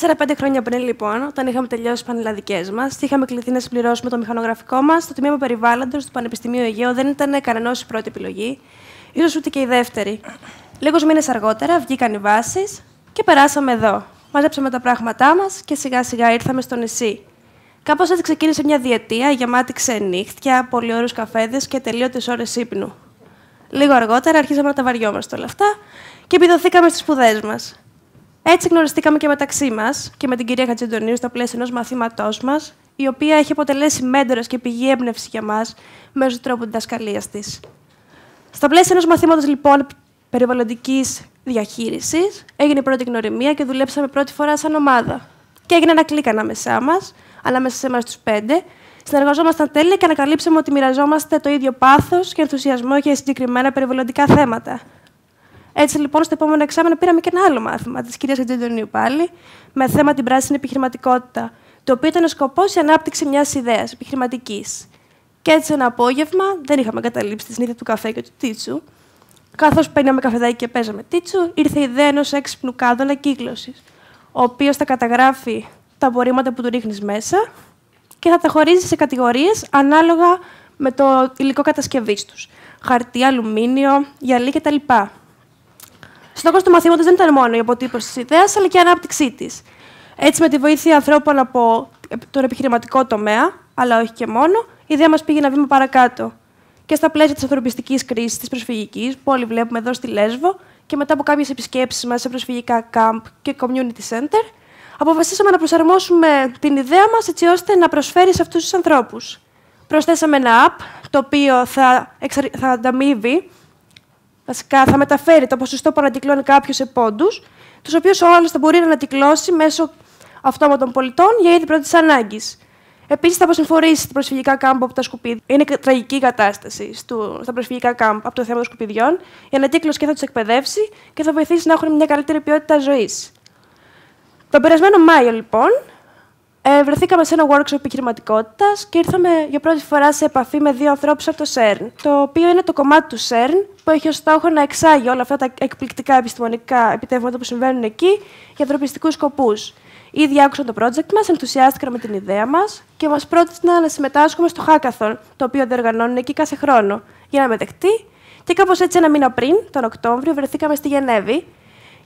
Τέσσερα-πέντε χρόνια πριν, λοιπόν, όταν είχαμε τελειώσει τι πανελλαδικές μας και είχαμε κληθεί να συμπληρώσουμε το μηχανογραφικό μας, το τμήμα περιβάλλοντος του Πανεπιστημίου Αιγαίου δεν ήταν κανένα η πρώτη επιλογή, ίσως ούτε και η δεύτερη. Λίγους μήνες αργότερα βγήκαν οι βάσεις και περάσαμε εδώ. Μάζεψαμε τα πράγματά μας και σιγά-σιγά ήρθαμε στο νησί. Κάπως έτσι ξεκίνησε μια διετία γεμάτη ξενύχτια, πολυόρου καφέδες και τελείωτες ώρες ύπνου. Λίγο αργότερα αρχίσαμε να τα βαριόμαστε όλα αυτά και επιδοθήκαμε στις σπουδές μας. Έτσι γνωριστήκαμε και μεταξύ μας και με την κυρία Χατζεντονίου στα πλαίσια ενός μαθήματός μας, η οποία έχει αποτελέσει μέντορας και πηγή έμπνευσης για μας μέσω του τρόπου διδασκαλίας της. Στα πλαίσια ενός μαθήματος, λοιπόν, περιβαλλοντικής διαχείρισης, έγινε η πρώτη γνωριμία και δουλέψαμε πρώτη φορά σαν ομάδα. Και έγινε ένα κλικ ανάμεσά μας, ανάμεσα σε εμάς τους πέντε. Συνεργαζόμασταν τέλεια και ανακαλύψαμε ότι μοιραζόμαστε το ίδιο πάθος και ενθουσιασμό για συγκεκριμένα περιβαλλοντικά θέματα. Έτσι λοιπόν, στο επόμενο εξάμεινο πήραμε και ένα άλλο μάθημα της κυρίας Αντζεντονίου πάλι, με θέμα την πράσινη επιχειρηματικότητα, το οποίο ήταν ο σκοπός η ανάπτυξη μιας ιδέας επιχειρηματικής. Και έτσι ένα απόγευμα, δεν είχαμε καταλήψει τη συνήθεια του καφέ και του τίτσου. Καθώς παίρναμε καφεδάκι και παίζαμε τίτσου, ήρθε η ιδέα ενός έξυπνου κάδωνα κύκλωση, ο οποίος θα καταγράφει τα απορρίμματα που του ρίχνεις μέσα και θα τα χωρίζεις σε κατηγορίες ανάλογα με το υλικό κατασκευής τους. Χαρτί, αλουμίνιο, γυαλί κτλ. Στόχο του μαθήματος δεν ήταν μόνο η αποτύπωση της ιδέας, αλλά και η ανάπτυξή της. Έτσι, με τη βοήθεια ανθρώπων από τον επιχειρηματικό τομέα, αλλά όχι και μόνο, η ιδέα μας πήγε ένα βήμα παρακάτω. Και στα πλαίσια της ανθρωπιστικής κρίσης, της προσφυγικής, που όλοι βλέπουμε εδώ στη Λέσβο, και μετά από κάποιες επισκέψεις μας σε προσφυγικά camp και community center, αποφασίσαμε να προσαρμόσουμε την ιδέα μας έτσι ώστε να προσφέρει σε αυτούς τους ανθρώπους. Προσθέσαμε ένα app, το οποίο θα, εξαρ... θα ανταμείβει Βασικά θα μεταφέρει το ποσοστό που ανακυκλώνει κάποιος σε πόντους, τους οποίους ο άλλος θα μπορεί να ανακυκλώσει μέσω αυτόματων πολιτών για είδη πρώτης ανάγκης. Επίσης, θα αποσυμφορήσει τα προσφυγικά κάμπ από τα σκουπίδια. Είναι τραγική η κατάσταση στο, στα προσφυγικά κάμπ από το θέμα των σκουπιδιών. Η ανακύκλωση και θα τους εκπαιδεύσει και θα βοηθήσει να έχουν μια καλύτερη ποιότητα ζωής. Τον περασμένο Μάιο, λοιπόν, ε, βρεθήκαμε σε ένα workshop επιχειρηματικότητας και ήρθαμε για πρώτη φορά σε επαφή με δύο ανθρώπους από το CERN. Το οποίο είναι το κομμάτι του CERN που έχει ως στόχο να εξάγει όλα αυτά τα εκπληκτικά επιστημονικά επιτεύγματα που συμβαίνουν εκεί για ανθρωπιστικούς σκοπούς. Ήδη άκουσαν το project μας, ενθουσιάστηκαν με την ιδέα μας και μας πρότειναν να συμμετάσχουμε στο Hackathon, το οποίο διοργανώνουν εκεί κάθε χρόνο, για να μετεχτεί. Και κάπως έτσι, ένα μήνα πριν, τον Οκτώβριο, βρεθήκαμε στη Γενέβη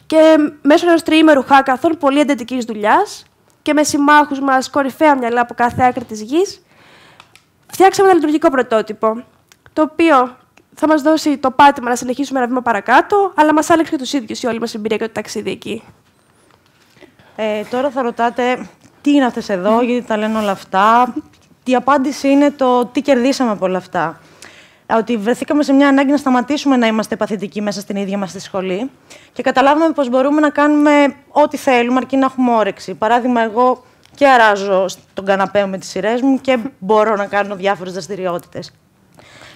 και μέσω ενός τριήμερου Hackathon, πολύ εντατικής δουλειάς, και με συμμάχους μας κορυφαία μυαλά από κάθε άκρη της γης, φτιάξαμε ένα λειτουργικό πρωτότυπο, το οποίο θα μας δώσει το πάτημα να συνεχίσουμε ένα βήμα παρακάτω, αλλά μας άλλαξε και τους ίδιους η όλη μας εμπειρία και το ταξίδι εκεί. Ε, τώρα θα ρωτάτε τι είναι αυτές εδώ, γιατί τα λένε όλα αυτά. Η απάντηση είναι το τι κερδίσαμε από όλα αυτά. Ότι βρεθήκαμε σε μια ανάγκη να σταματήσουμε να είμαστε παθητικοί μέσα στην ίδια μας τη σχολή και καταλάβαμε πως μπορούμε να κάνουμε ό,τι θέλουμε, αρκεί να έχουμε όρεξη. Παράδειγμα, εγώ και αράζω στον καναπέ με τις σειρές μου και μπορώ να κάνω διάφορες δραστηριότητες.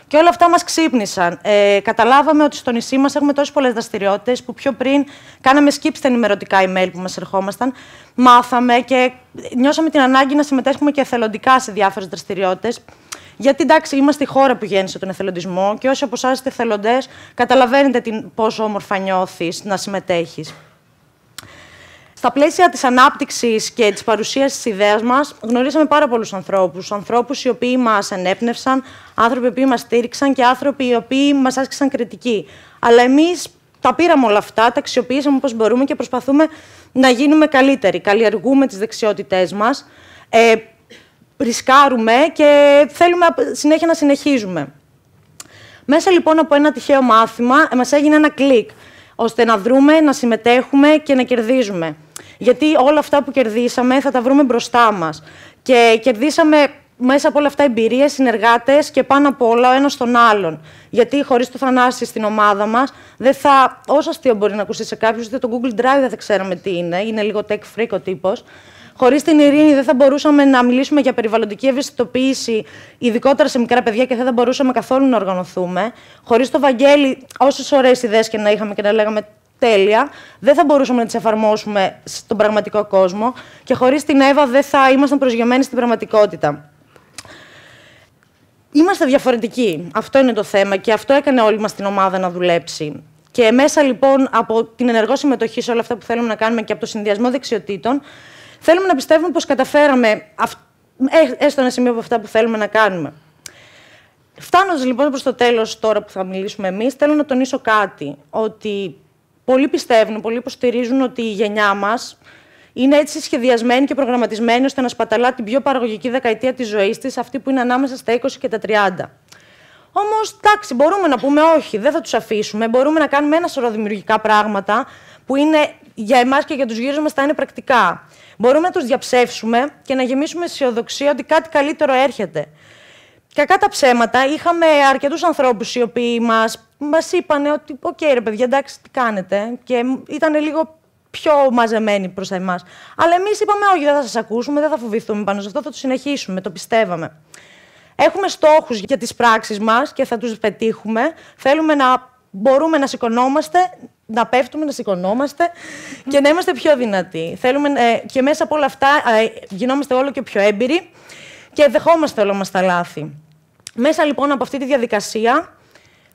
Και όλα αυτά μας ξύπνησαν. Ε, καταλάβαμε ότι στο νησί μας έχουμε τόσες πολλές δραστηριότητες που πιο πριν κάναμε skip στα ενημερωτικά email που μας ερχόμασταν. Μάθαμε και νιώσαμε την ανάγκη να συμμετέχουμε και εθελοντικά σε διάφορες δραστηριότητες. Γιατί εντάξει, είμαστε η χώρα που γέννησε τον εθελοντισμό και όσοι από εσάς είστε εθελοντές, καταλαβαίνετε την, πόσο όμορφα νιώθεις να συμμετέχεις. Στα πλαίσια της ανάπτυξης και της παρουσίας της ιδέας μας, γνωρίσαμε πάρα πολλούς ανθρώπους. Ανθρώπους οι οποίοι μας ενέπνευσαν, άνθρωποι οι οποίοι μας στήριξαν και άνθρωποι οι οποίοι μας άσκησαν κριτική. Αλλά εμείς τα πήραμε όλα αυτά, τα αξιοποιήσαμε όπως μπορούμε και προσπαθούμε να γίνουμε καλύτεροι. Καλλιεργούμε τις δεξιότητές μας, ε, ρισκάρουμε και θέλουμε συνέχεια να συνεχίζουμε. Μέσα λοιπόν από ένα τυχαίο μάθημα μας έγινε ένα κλικ, ώστε να δρούμε, να συμμετέχουμε και να κερδίζουμε. Γιατί όλα αυτά που κερδίσαμε θα τα βρούμε μπροστά μας. Και κερδίσαμε μέσα από όλα αυτά εμπειρίες, συνεργάτες και πάνω απ' όλα ο ένας τον άλλον. Γιατί χωρίς το Θανάση στην ομάδα μας, δεν θα. Όσο αστείο μπορεί να ακούσει σε κάποιους, είτε το Google Drive δεν θα ξέραμε τι είναι, είναι λίγο tech freak ο τύπος. Χωρίς την ειρήνη δεν θα μπορούσαμε να μιλήσουμε για περιβαλλοντική ευαισθητοποίηση, ειδικότερα σε μικρά παιδιά και δεν θα μπορούσαμε καθόλου να οργανωθούμε. Χωρίς το Βαγγέλη, όσες ωραίες ιδέες και να είχαμε και να λέγαμε τέλεια, δεν θα μπορούσαμε να τις εφαρμόσουμε στον πραγματικό κόσμο και χωρίς την Εύα δεν θα ήμασταν προσγειωμένοι στην πραγματικότητα. Είμαστε διαφορετικοί. Αυτό είναι το θέμα και αυτό έκανε όλη μας την ομάδα να δουλέψει. Και μέσα λοιπόν από την ενεργό συμμετοχή σε όλα αυτά που θέλουμε να κάνουμε και από το συνδυασμό δεξιοτήτων, θέλουμε να πιστεύουμε πως καταφέραμε ε, έστω ένα σημείο από αυτά που θέλουμε να κάνουμε. Φτάνοντας λοιπόν προς το τέλος, τώρα που θα μιλήσουμε εμείς, θέλω να τονίσω κάτι. Ότι πολλοί πιστεύουν, πολλοί υποστηρίζουν ότι η γενιά μας είναι έτσι σχεδιασμένη και προγραμματισμένη ώστε να σπαταλά την πιο παραγωγική δεκαετία της ζωής της, αυτή που είναι ανάμεσα στα 20 και τα 30. Όμως, εντάξει, μπορούμε να πούμε όχι, δεν θα τους αφήσουμε. Μπορούμε να κάνουμε ένα σωρό δημιουργικά πράγματα που είναι για εμάς και για τους γύρω μας θα είναι πρακτικά. Μπορούμε να τους διαψεύσουμε και να γεμίσουμε αισιοδοξία ότι κάτι καλύτερο έρχεται. Κακά τα ψέματα, είχαμε αρκετούς ανθρώπους οι οποίοι μας μας είπαν ότι, οκ, ρε παιδιά, εντάξει, τι κάνετε. Και ήταν λίγο πιο μαζεμένοι προς εμάς. Αλλά εμείς είπαμε, Όχι, δεν θα σας ακούσουμε, δεν θα φοβηθούμε πάνω σε αυτό, θα το συνεχίσουμε, το πιστεύαμε. Έχουμε στόχους για τις πράξεις μας και θα τους πετύχουμε. Θέλουμε να μπορούμε να σηκωνόμαστε, να πέφτουμε, να σηκωνόμαστε και να είμαστε πιο δυνατοί. Θέλουμε, ε, και μέσα από όλα αυτά ε, γινόμαστε όλο και πιο έμπειροι και δεχόμαστε όλα μας τα λάθη. Μέσα λοιπόν από αυτή τη διαδικασία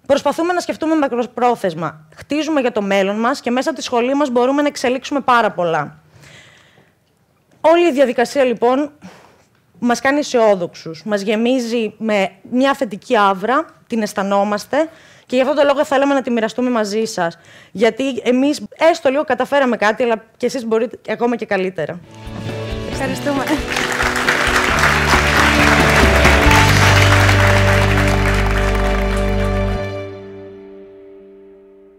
προσπαθούμε να σκεφτούμε μακροπρόθεσμα. Χτίζουμε για το μέλλον μας και μέσα από τη σχολή μας μπορούμε να εξελίξουμε πάρα πολλά. Όλη η διαδικασία λοιπόν μας κάνει αισιόδοξους. Μας γεμίζει με μια θετική άβρα, την αισθανόμαστε και γι' αυτό το λόγο θέλαμε να τη μοιραστούμε μαζί σας. Γιατί εμείς έστω λίγο καταφέραμε κάτι, αλλά και εσείς μπορείτε ακόμα και καλύτερα. Ευχαριστούμε.